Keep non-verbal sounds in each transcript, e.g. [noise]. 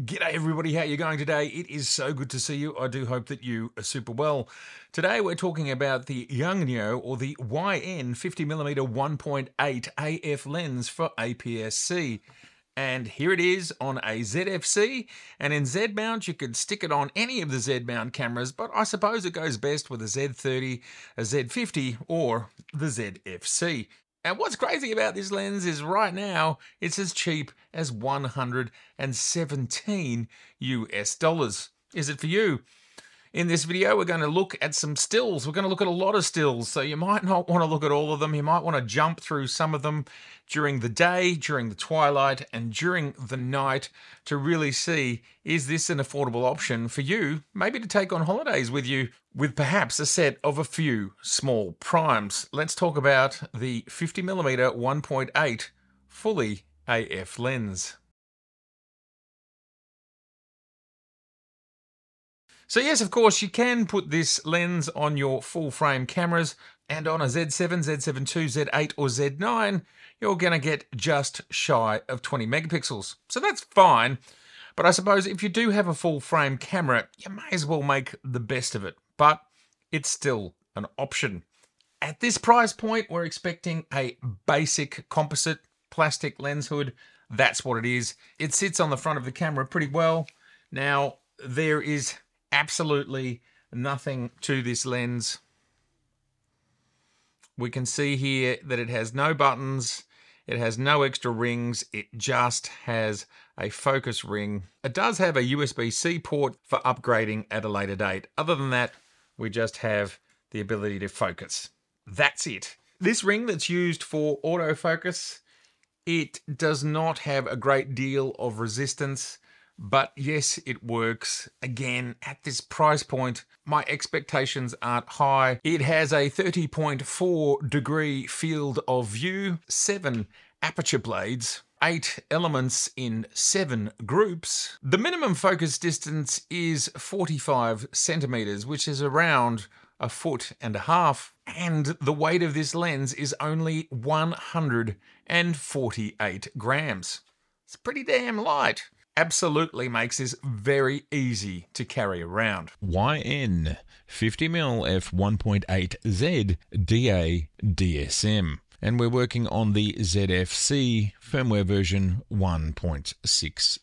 G'day everybody, how you going today? It is so good to see you. I do hope that you are super well. Today we're talking about the Yongnuo or the YN 50mm 1.8 AF lens for APS-C. And here it is on a ZFC, and in Z mount you could stick it on any of the Z mount cameras, but I suppose it goes best with a Z30, a Z50, or the ZFC. And what's crazy about this lens is right now it's as cheap as 117 US dollars. Is it for you? In this video, we're going to look at some stills. We're going to look at a lot of stills, so you might not want to look at all of them. You might want to jump through some of them during the day, during the twilight, and during the night to really see is this an affordable option for you, maybe to take on holidays with you with perhaps a set of a few small primes. Let's talk about the 50mm 1.8 fully AF lens. So yes, of course, you can put this lens on your full frame cameras and on a Z7, Z7 II, Z8 or Z9, you're going to get just shy of 20 megapixels. So that's fine. But I suppose if you do have a full frame camera, you may as well make the best of it. But it's still an option. At this price point, we're expecting a basic composite plastic lens hood. That's what it is. It sits on the front of the camera pretty well. Now, there is absolutely nothing to this lens. We can see here that it has no buttons, it has no extra rings, it just has a focus ring. It does have a USB-C port for upgrading at a later date. Other than that, we just have the ability to focus. That's it. This ring that's used for autofocus, it does not have a great deal of resistance. But yes, it works. Again, at this price point, my expectations aren't high. It has a 30.4 degree field of view, seven aperture blades, eight elements in seven groups. The minimum focus distance is 45 centimeters, which is around a foot and a half. And the weight of this lens is only 148 grams. It's pretty damn light absolutely makes this very easy to carry around. YN 50mm f1.8Z DA DSM. And we're working on the ZFC firmware version 1.60.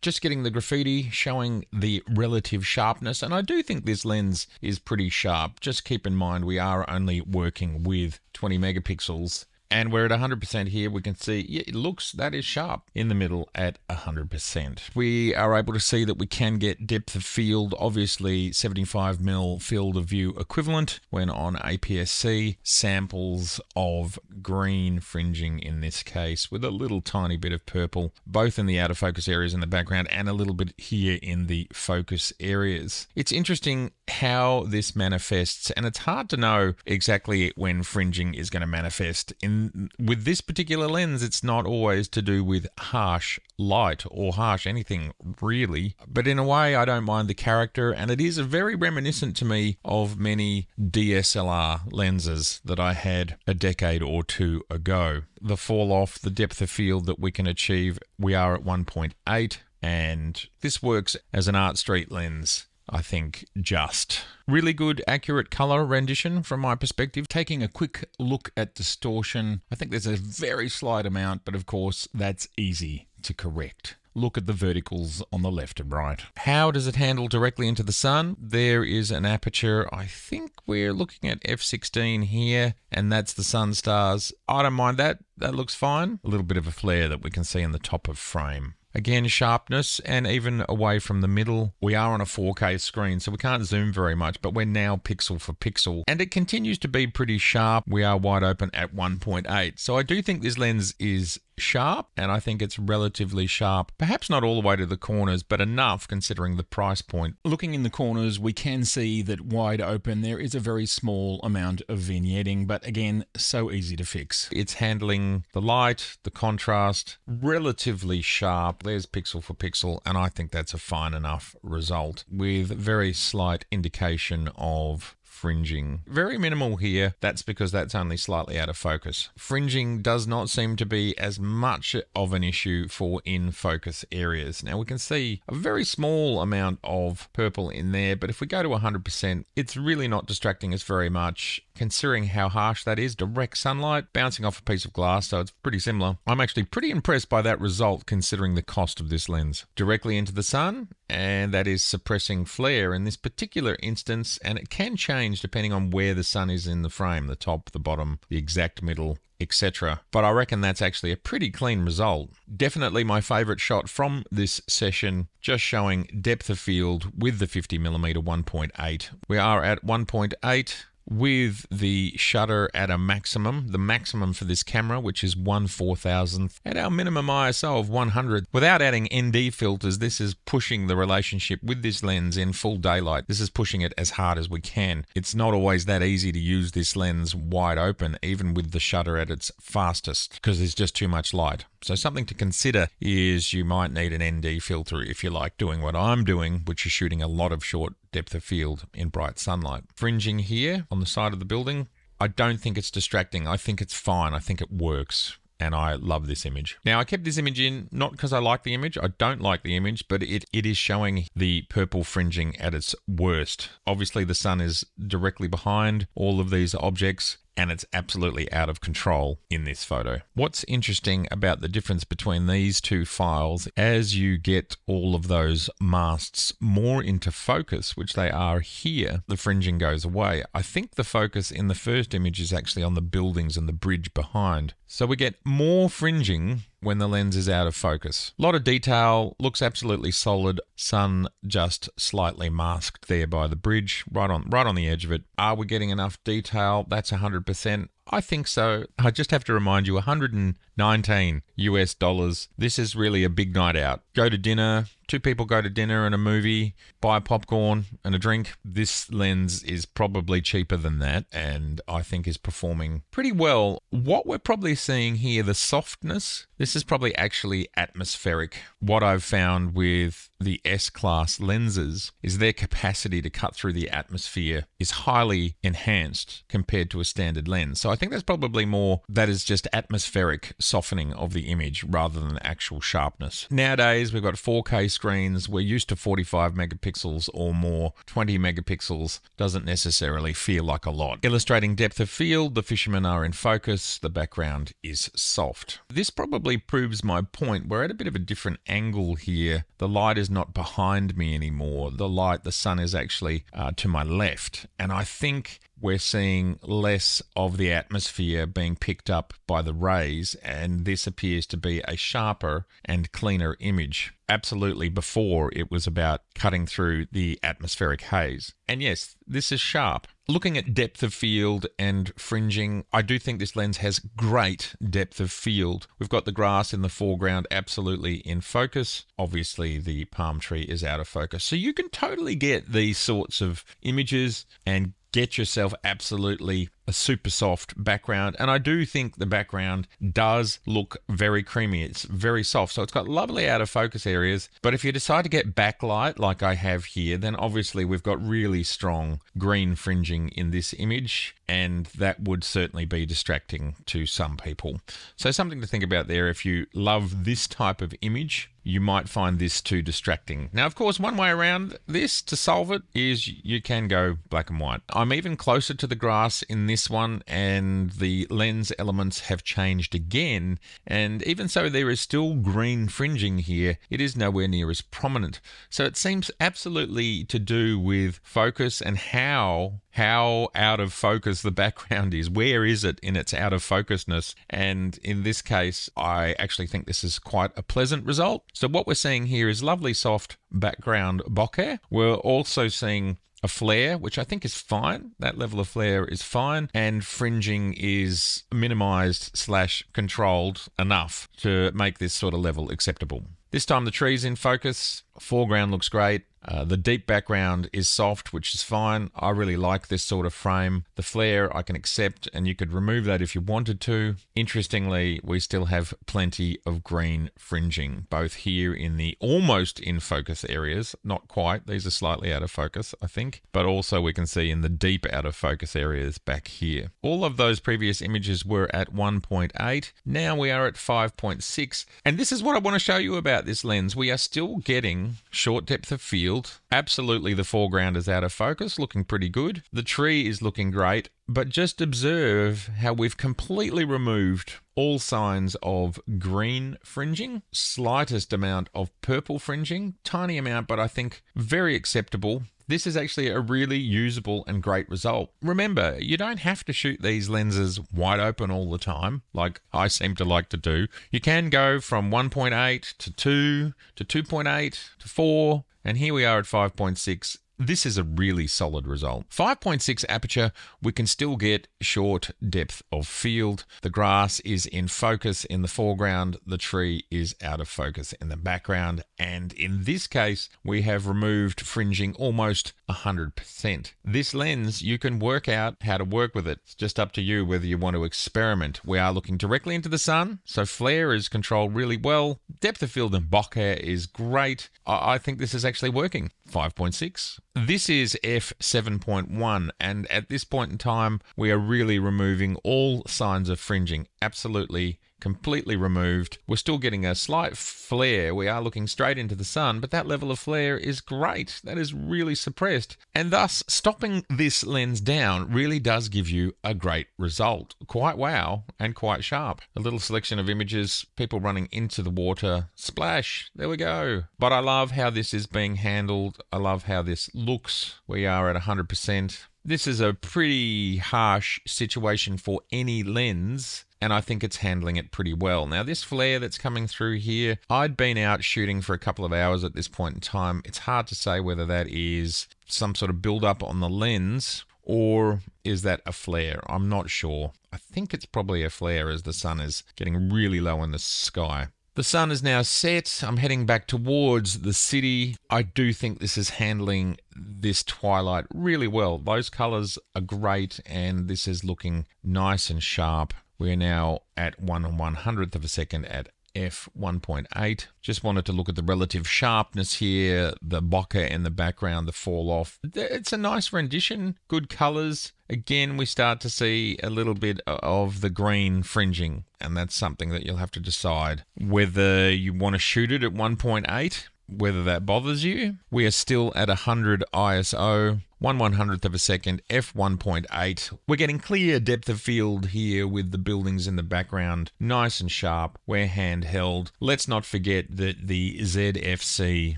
Just getting the graffiti showing the relative sharpness, and I do think this lens is pretty sharp. Just keep in mind we are only working with 20 megapixels and we're at 100% here. We can see it looks that is sharp in the middle at 100%. We are able to see that we can get depth of field, obviously 75 mil field of view equivalent when on APS-C. Samples of green fringing in this case with a little tiny bit of purple, both in the out of focus areas in the background and a little bit here in the focus areas. It's interesting how this manifests, and it's hard to know exactly when fringing is going to manifest in with this particular lens, it's not always to do with harsh light or harsh anything really. But in a way, I don't mind the character, and it is very reminiscent to me of many DSLR lenses that I had a decade or two ago. The fall off, the depth of field that we can achieve, we are at 1.8, and this works as an art street lens I think, just. Really good, accurate color rendition from my perspective. Taking a quick look at distortion, I think there's a very slight amount, but of course, that's easy to correct. Look at the verticals on the left and right. How does it handle directly into the sun? There is an aperture. I think we're looking at f16 here, and that's the sun stars. I don't mind that. That looks fine. A little bit of a flare that we can see in the top of frame. Again, sharpness and even away from the middle. We are on a 4K screen, so we can't zoom very much, but we're now pixel for pixel. And it continues to be pretty sharp. We are wide open at 1.8. So I do think this lens is sharp, and I think it's relatively sharp. Perhaps not all the way to the corners, but enough considering the price point. Looking in the corners, we can see that wide open there is a very small amount of vignetting, but again, so easy to fix. It's handling the light, the contrast, relatively sharp. There's pixel for pixel, and I think that's a fine enough result with very slight indication of fringing. Very minimal here. That's because that's only slightly out of focus. Fringing does not seem to be as much of an issue for in focus areas. Now we can see a very small amount of purple in there, but if we go to 100%, it's really not distracting us very much considering how harsh that is. Direct sunlight bouncing off a piece of glass, so it's pretty similar. I'm actually pretty impressed by that result considering the cost of this lens. Directly into the sun, and that is suppressing flare in this particular instance, and it can change depending on where the sun is in the frame the top, the bottom, the exact middle, etc. But I reckon that's actually a pretty clean result. Definitely my favorite shot from this session, just showing depth of field with the 50mm 1.8. We are at 1.8 with the shutter at a maximum, the maximum for this camera, which is 1 4000th, at our minimum ISO of 100. Without adding ND filters, this is pushing the relationship with this lens in full daylight. This is pushing it as hard as we can. It's not always that easy to use this lens wide open, even with the shutter at its fastest, because there's just too much light. So, something to consider is you might need an ND filter if you like doing what I'm doing, which is shooting a lot of short depth of field in bright sunlight. Fringing here on the side of the building, I don't think it's distracting. I think it's fine. I think it works and I love this image. Now, I kept this image in not because I like the image, I don't like the image, but it, it is showing the purple fringing at its worst. Obviously, the sun is directly behind all of these objects, and it's absolutely out of control in this photo. What's interesting about the difference between these two files, as you get all of those masts more into focus, which they are here, the fringing goes away. I think the focus in the first image is actually on the buildings and the bridge behind. So we get more fringing when the lens is out of focus. A lot of detail, looks absolutely solid. Sun just slightly masked there by the bridge, right on right on the edge of it. Are we getting enough detail? That's 100%. I think so. I just have to remind you 119 US dollars. This is really a big night out. Go to dinner, two people go to dinner and a movie, buy popcorn and a drink. This lens is probably cheaper than that and I think is performing pretty well. What we're probably seeing here, the softness, this is probably actually atmospheric. What I've found with the S class lenses is their capacity to cut through the atmosphere is highly enhanced compared to a standard lens. So I think that's probably more that is just atmospheric softening of the image rather than actual sharpness. Nowadays, we've got 4K screens. We're used to 45 megapixels or more. 20 megapixels doesn't necessarily feel like a lot. Illustrating depth of field, the fishermen are in focus, the background is soft. This probably proves my point. We're at a bit of a different angle here. The light not behind me anymore. The light, the sun is actually uh, to my left. And I think we're seeing less of the atmosphere being picked up by the rays, and this appears to be a sharper and cleaner image. Absolutely, before it was about cutting through the atmospheric haze. And yes, this is sharp. Looking at depth of field and fringing, I do think this lens has great depth of field. We've got the grass in the foreground absolutely in focus. Obviously, the palm tree is out of focus. So you can totally get these sorts of images and get yourself absolutely a super soft background. And I do think the background does look very creamy. It's very soft. So it's got lovely out of focus areas. But if you decide to get backlight like I have here, then obviously we've got really strong green fringing in this image. And that would certainly be distracting to some people. So something to think about there if you love this type of image you might find this too distracting. Now, of course, one way around this to solve it is you can go black and white. I'm even closer to the grass in this one, and the lens elements have changed again. And even so, there is still green fringing here. It is nowhere near as prominent. So it seems absolutely to do with focus and how how out of focus the [laughs] background is. Where is it in its out of focusness? And in this case, I actually think this is quite a pleasant result. So what we're seeing here is lovely soft background bokeh. We're also seeing a flare, which I think is fine. That level of flare is fine, and fringing is minimized slash controlled enough to make this sort of level acceptable. This time the tree's in focus, foreground looks great, Uh, the deep background is soft, which is fine. I really like this sort of frame. The flare I can accept, and you could remove that if you wanted to. Interestingly, we still have plenty of green fringing, both here in the almost in focus areas, not quite, these are slightly out of focus, I think, but also we can see in the deep out of focus areas back here. All of those previous images were at 1.8, now we are at 5.6, and this is what I want to show you about this lens. We are still getting short depth of field. Absolutely, the foreground is out of focus, looking pretty good. The tree is looking great, but just observe how we've completely removed all signs of green fringing, slightest amount of purple fringing, tiny amount, but I think very acceptable. This is actually a really usable and great result. Remember, you don't have to shoot these lenses wide open all the time, like I seem to like to do. You can go from 1.8 to 2 to 2.8 to 4, and here we are at 5.6 this is a really solid result. 5.6 aperture, we can still get short depth of field. The grass is in focus in the foreground, the tree is out of focus in the background, and in this case, we have removed fringing almost 100%. This lens, you can work out how to work with it. It's just up to you whether you want to experiment. We are looking directly into the sun, so flare is controlled really well. Depth of field and bokeh is great. I think this is actually working. 5.6. This is f7.1, and at this point in time, we are really removing all signs of fringing. Absolutely completely removed. We're still getting a slight flare. We are looking straight into the sun, but that level of flare is great. That is really suppressed. And thus, stopping this lens down really does give you a great result. Quite wow and quite sharp. A little selection of images, people running into the water, splash, there we go. But I love how this is being handled. I love how this looks. We are at 100%. This is a pretty harsh situation for any lens and I think it's handling it pretty well. Now, this flare that's coming through here, I'd been out shooting for a couple of hours at this point in time. It's hard to say whether that is some sort of build up on the lens or is that a flare? I'm not sure. I think it's probably a flare as the sun is getting really low in the sky. The sun is now set. I'm heading back towards the city. I do think this is handling this twilight really well. Those colors are great, and this is looking nice and sharp. We're now at 1 one hundredth of a second at f1.8. Just wanted to look at the relative sharpness here, the bokeh in the background, the fall off. It's a nice rendition, good colors. Again, we start to see a little bit of the green fringing, and that's something that you'll have to decide whether you want to shoot it at 1.8 whether that bothers you. We are still at 100 ISO, 1 one hundredth of a second, f1.8. We're getting clear depth of field here with the buildings in the background, nice and sharp. We're handheld. Let's not forget that the ZFC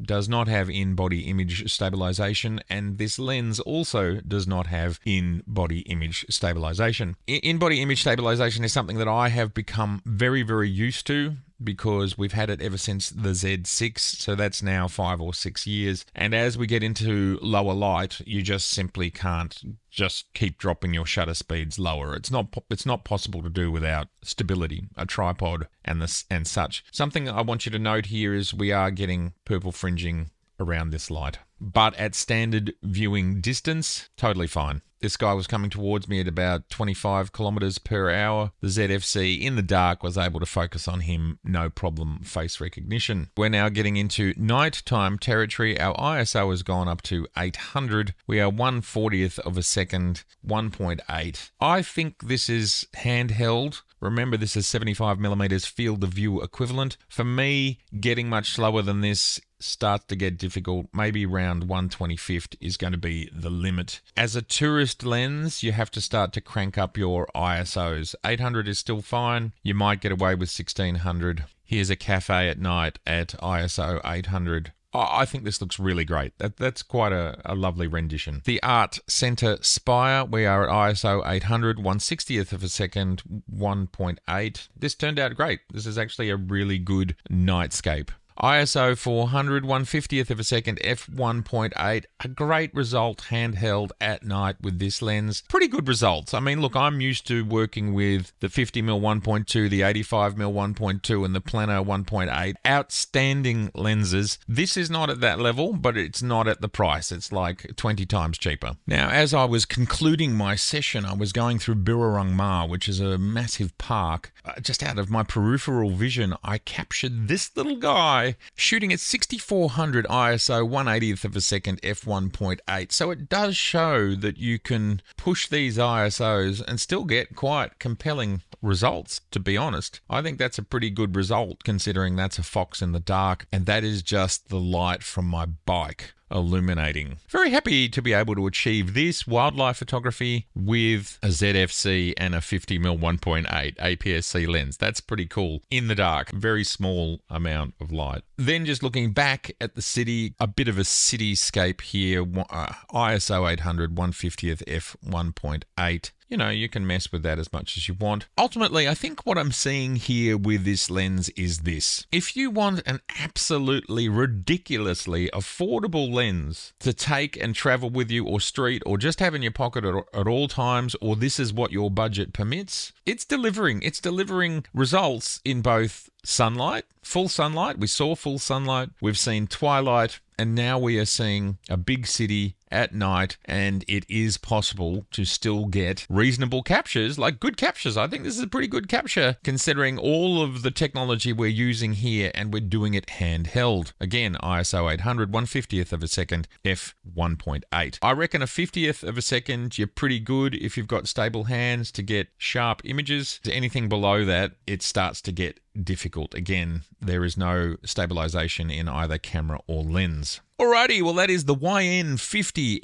does not have in body image stabilization, and this lens also does not have in body image stabilization. In body image stabilization is something that I have become very, very used to because we've had it ever since the Z6, so that's now five or six years. And as we get into lower light, you just simply can't just keep dropping your shutter speeds lower. It's not it's not possible to do without stability, a tripod, and this and such. Something I want you to note here is we are getting purple fringing around this light, but at standard viewing distance, totally fine. This guy was coming towards me at about 25 kilometers per hour. The ZFC in the dark was able to focus on him, no problem, face recognition. We're now getting into nighttime territory. Our ISO has gone up to 800. We are 1 40th of a second, 1.8. I think this is handheld. Remember, this is 75 millimeters field of view equivalent. For me, getting much slower than this starts to get difficult. Maybe round 125th is going to be the limit. As a tourist lens, you have to start to crank up your ISOs. 800 is still fine. You might get away with 1600. Here's a cafe at night at ISO 800. I think this looks really great. That, that's quite a, a lovely rendition. The Art Center Spire, we are at ISO 800, 160th of a second, 1.8. This turned out great. This is actually a really good nightscape. ISO 400, 150th of a second, f1.8. A great result handheld at night with this lens. Pretty good results. I mean, look, I'm used to working with the 50mm 1.2, the 85mm 1.2, and the Plena 1.8. Outstanding lenses. This is not at that level, but it's not at the price. It's like 20 times cheaper. Now, as I was concluding my session, I was going through Birrarung Marr, which is a massive park. Uh, just out of my peripheral vision, I captured this little guy shooting at 6400 ISO 180th of a second f1.8. So it does show that you can push these ISOs and still get quite compelling results, to be honest. I think that's a pretty good result considering that's a fox in the dark and that is just the light from my bike illuminating. Very happy to be able to achieve this wildlife photography with a ZFC and a 50mm 1.8 APS-C lens. That's pretty cool. In the dark, very small amount of light. Then just looking back at the city, a bit of a cityscape here. Uh, ISO 800 150th f 1.8 you know, you can mess with that as much as you want. Ultimately, I think what I'm seeing here with this lens is this. If you want an absolutely ridiculously affordable lens to take and travel with you or street or just have in your pocket at, at all times, or this is what your budget permits, it's delivering. It's delivering results in both sunlight, full sunlight. We saw full sunlight. We've seen twilight. And now we are seeing a big city at night, and it is possible to still get reasonable captures, like good captures. I think this is a pretty good capture considering all of the technology we're using here, and we're doing it handheld. Again, ISO 800, 150th of a second, f1.8. I reckon a 50th of a second, you're pretty good if you've got stable hands to get sharp images. Anything below that, it starts to get difficult. Again, there is no stabilization in either camera or lens. Alrighty, well, that is the YN50F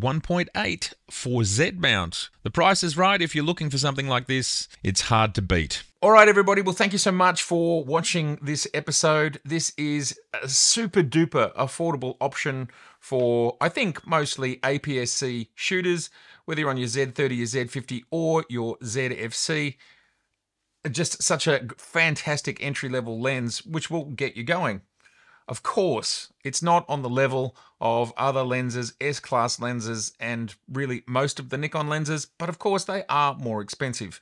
1.8 for Z mount. The price is right. If you're looking for something like this, it's hard to beat. All right, everybody. Well, thank you so much for watching this episode. This is a super duper affordable option for, I think, mostly APS C shooters, whether you're on your Z30, your Z50, or your ZFC just such a fantastic entry level lens, which will get you going. Of course, it's not on the level of other lenses, S class lenses, and really most of the Nikon lenses, but of course they are more expensive.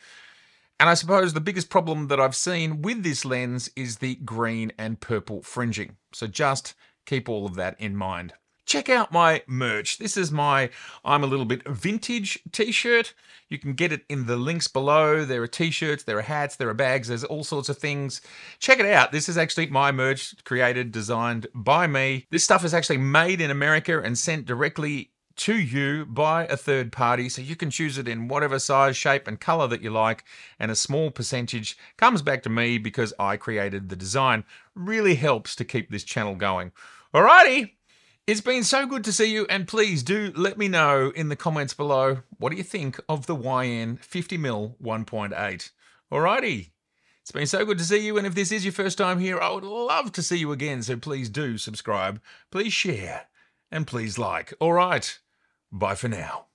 And I suppose the biggest problem that I've seen with this lens is the green and purple fringing. So just keep all of that in mind check out my merch. This is my I'm a little bit vintage t-shirt. You can get it in the links below. There are t-shirts, there are hats, there are bags, there's all sorts of things. Check it out. This is actually my merch created, designed by me. This stuff is actually made in America and sent directly to you by a third party so you can choose it in whatever size, shape and color that you like and a small percentage comes back to me because I created the design. Really helps to keep this channel going. Alrighty, it's been so good to see you, and please do let me know in the comments below what do you think of the YN 50mm 1.8. Alrighty. It's been so good to see you, and if this is your first time here, I would love to see you again, so please do subscribe, please share, and please like. Alright, bye for now.